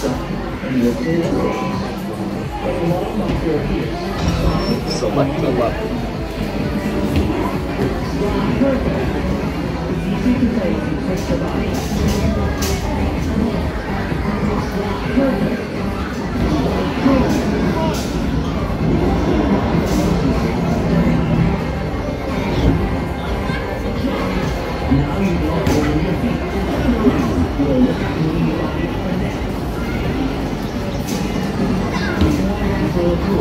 Select the level. It's easy to play if you press the button. を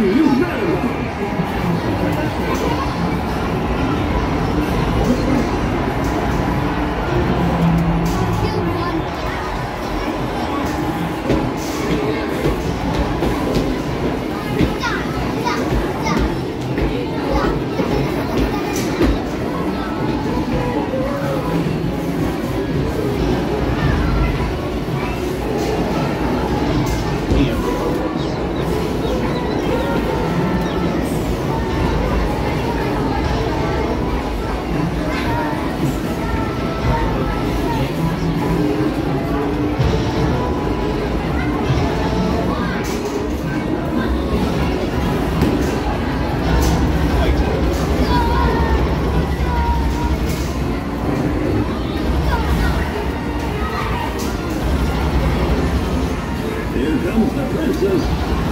Mineiro. comes the princess.